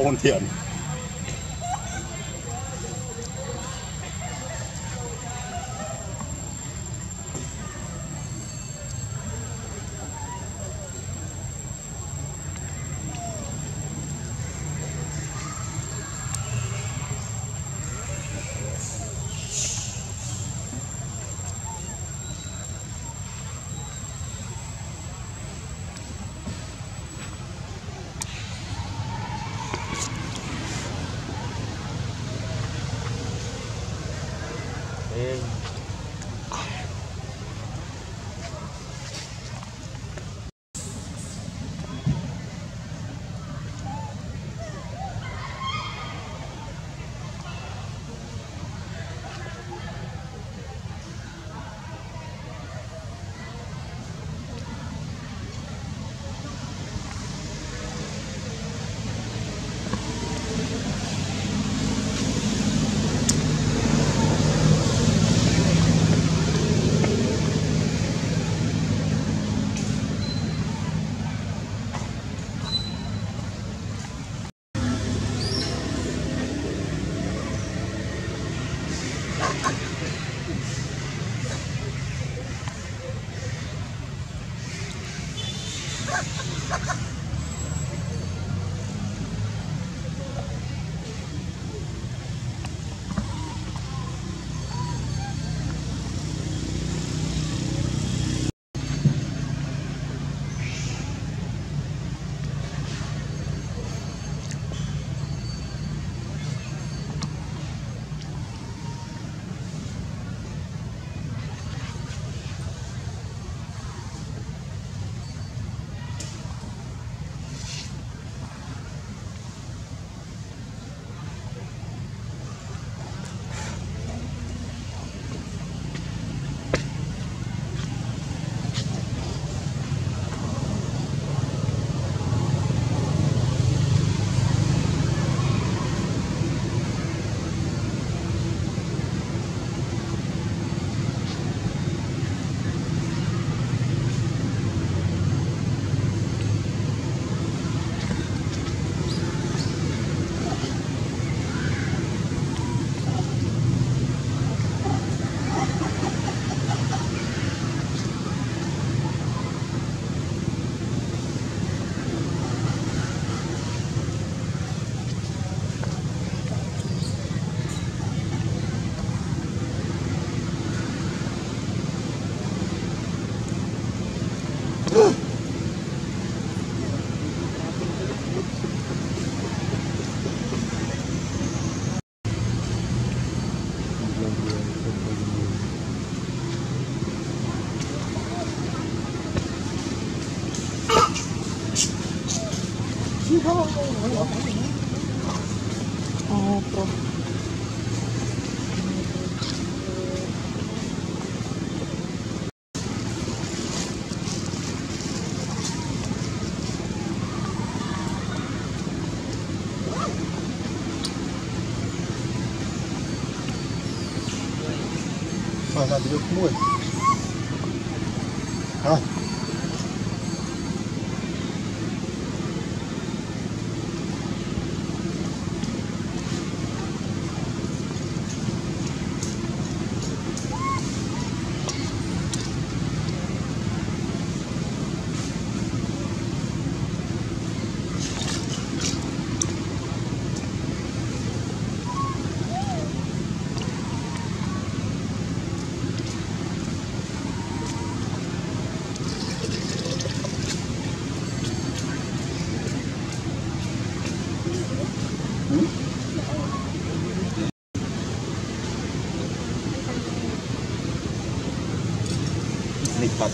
โอนเถื่อน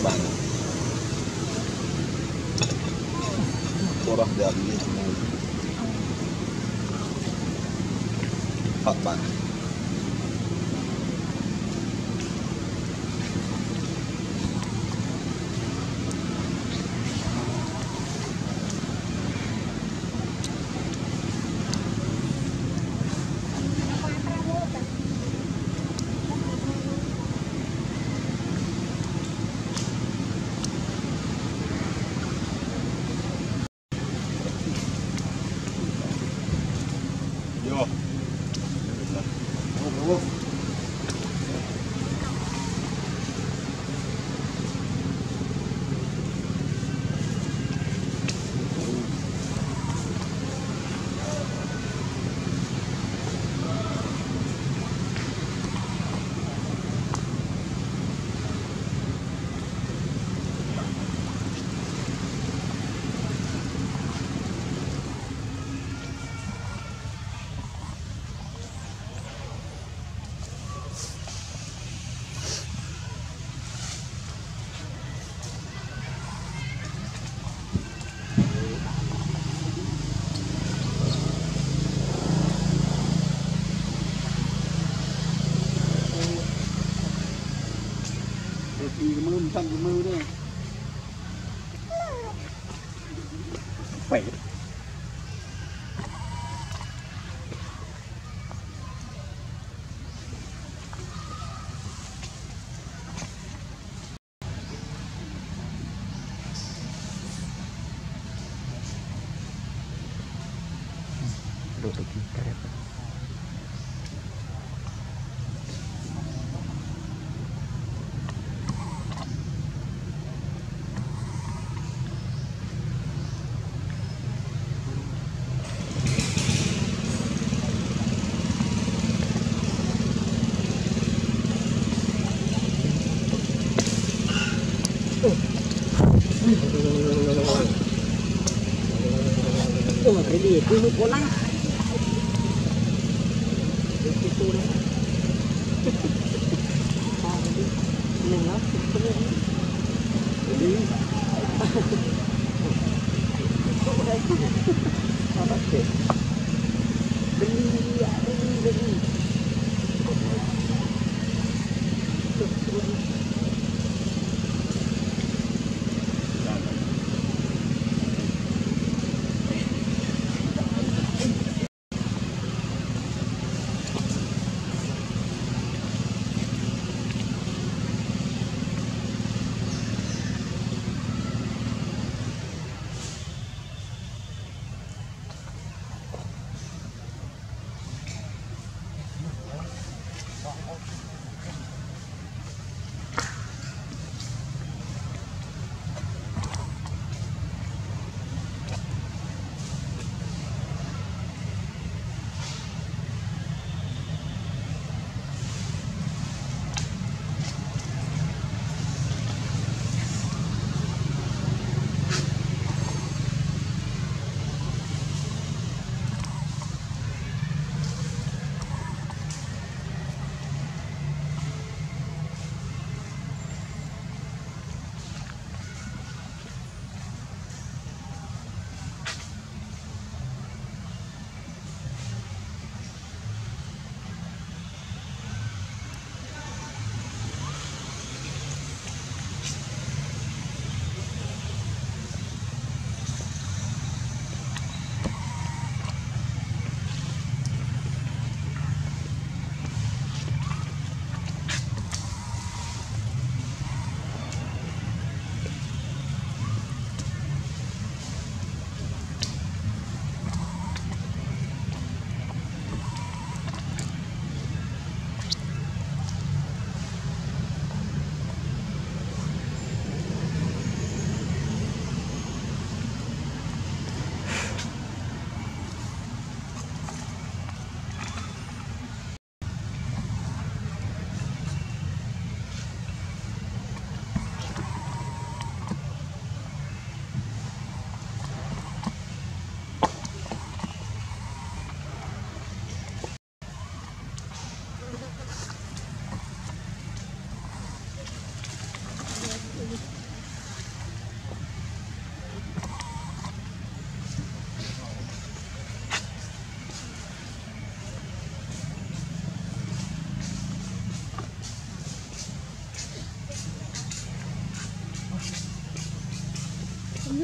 Bang. Thì cái mưa trong cái mưa đây. Khỏe. Đồ thực Dulu.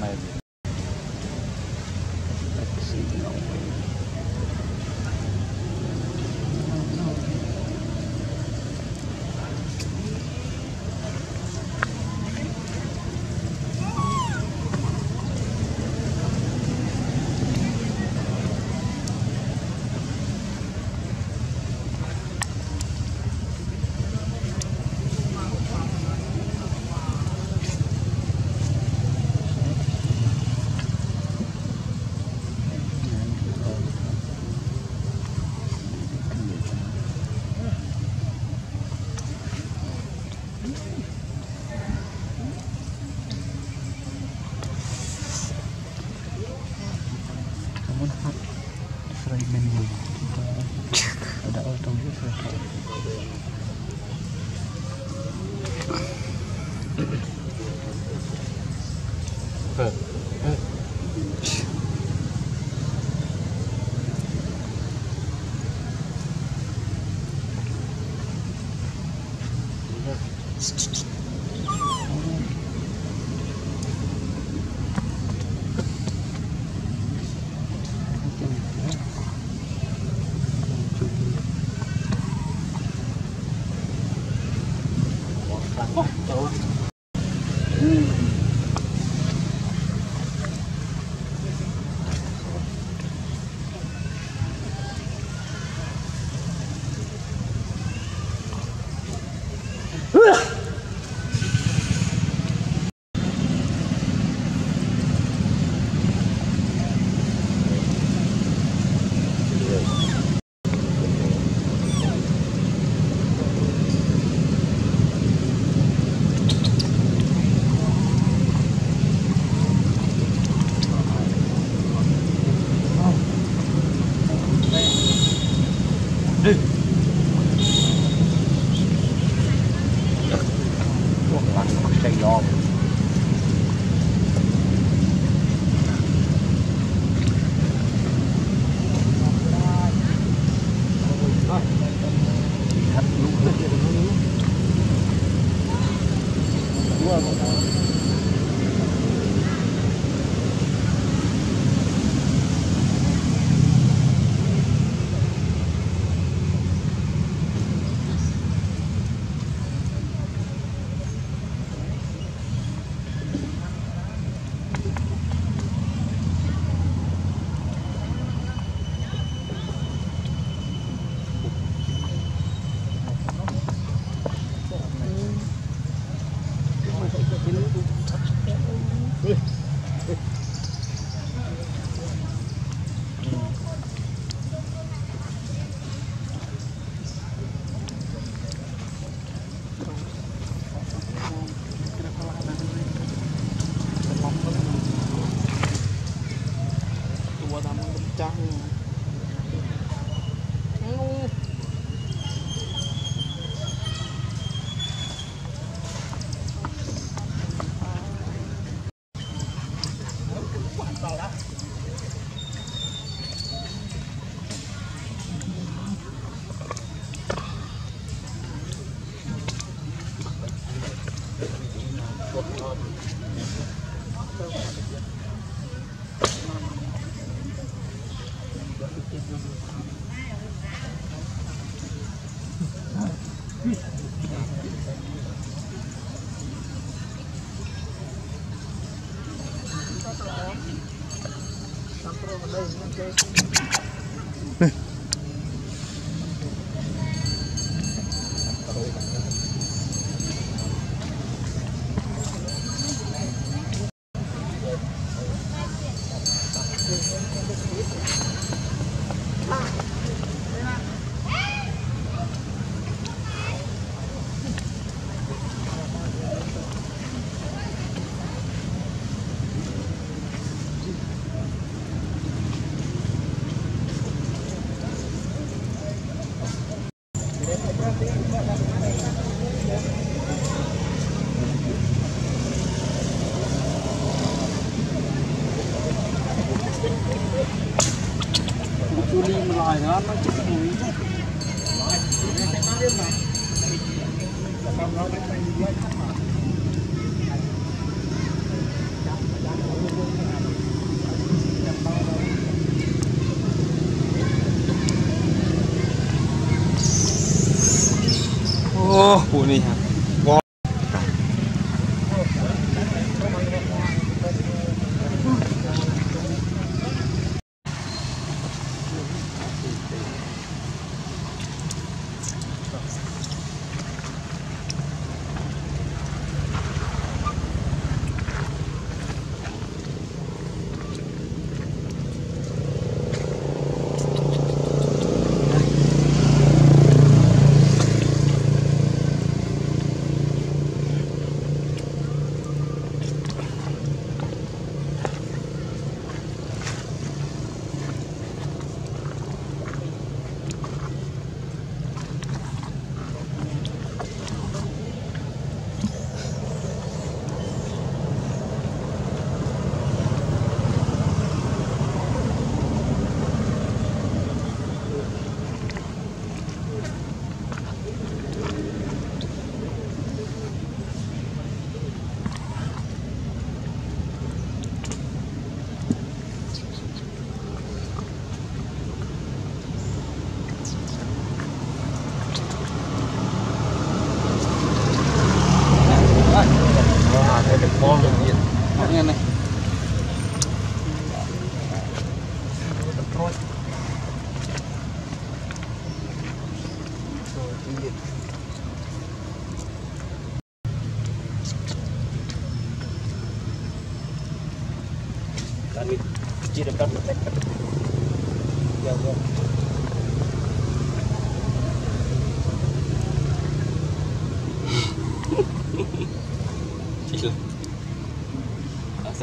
സമയത്ത് y'all.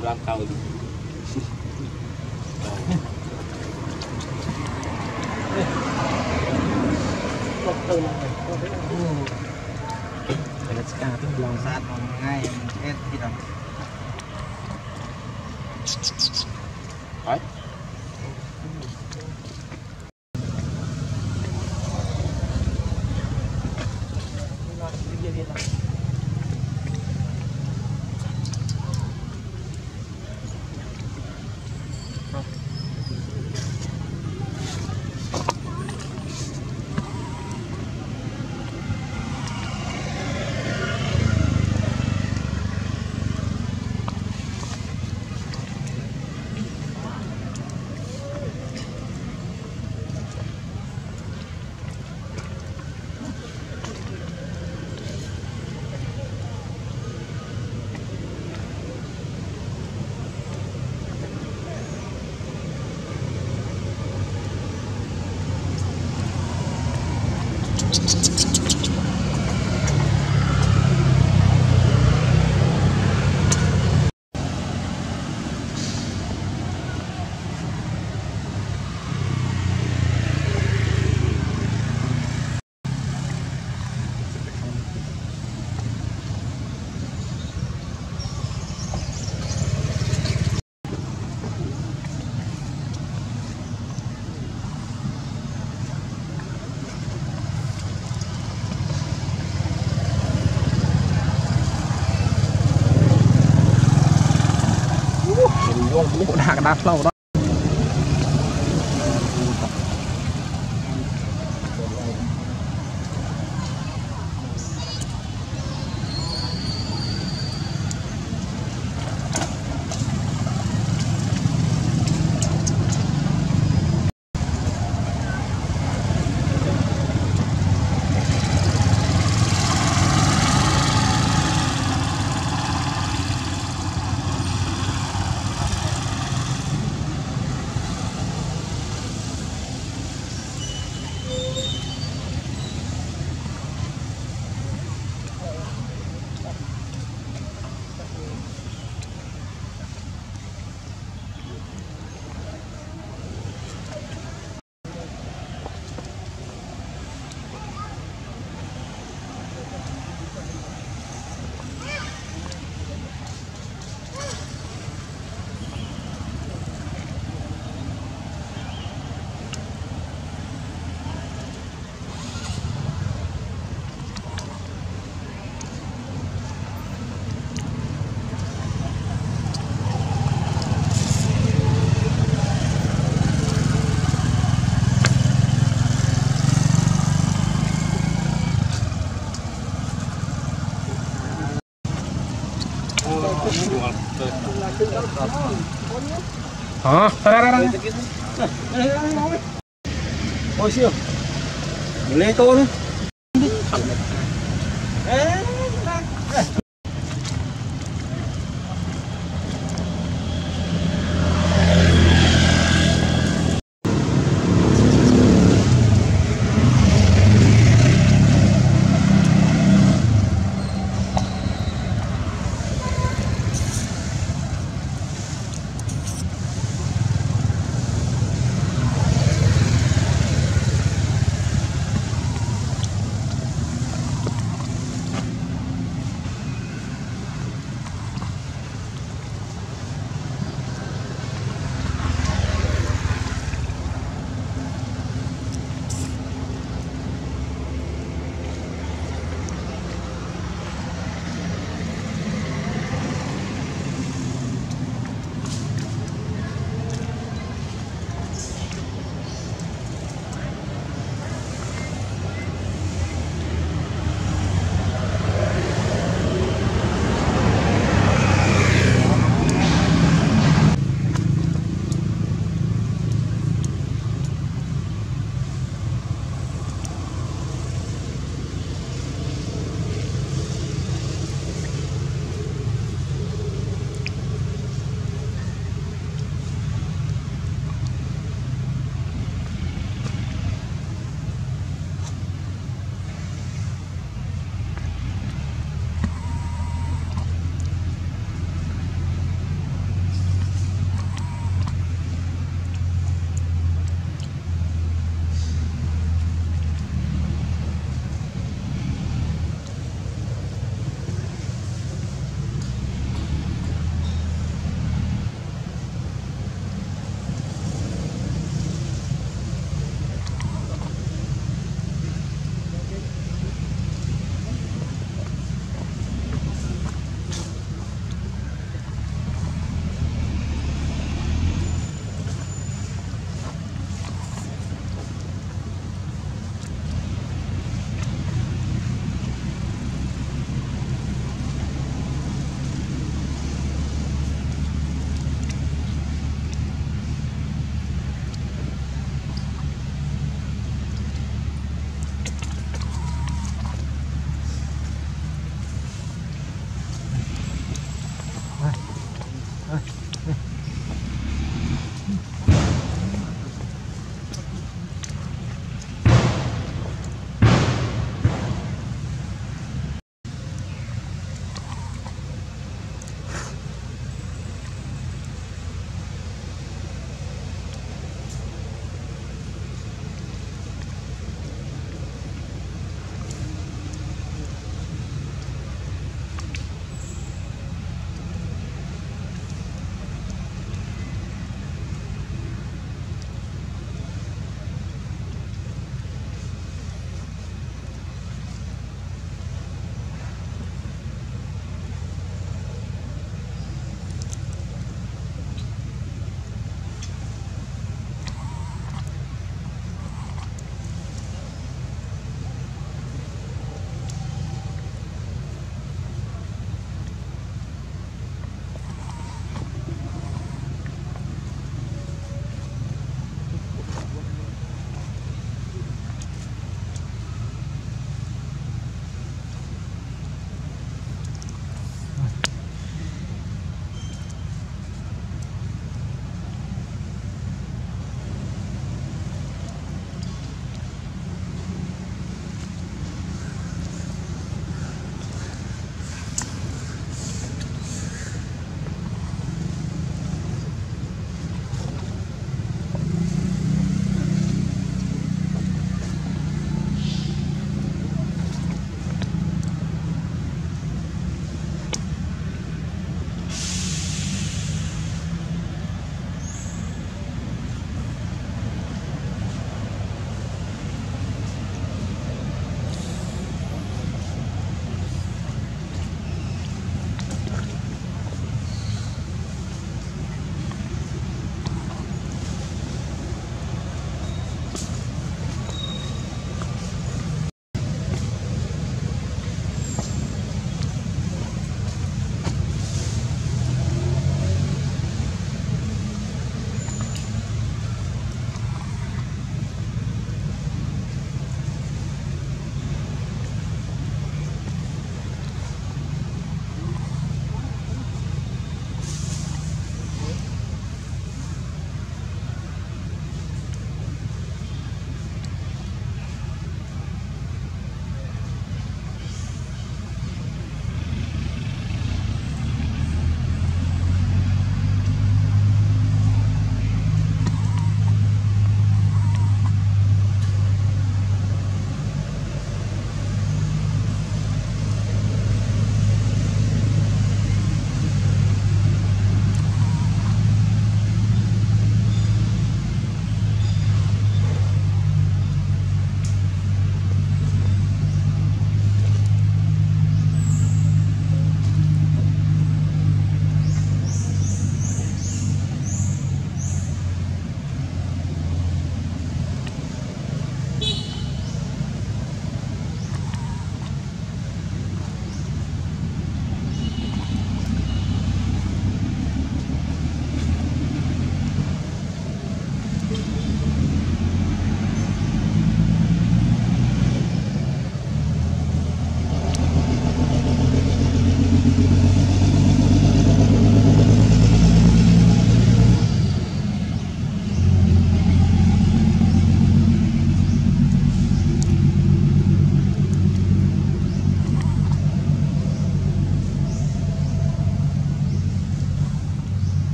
belakang. Bộ đạc đá lâu đó Ah, agarra, agarra. Oye, sí. Bolito, ¿no?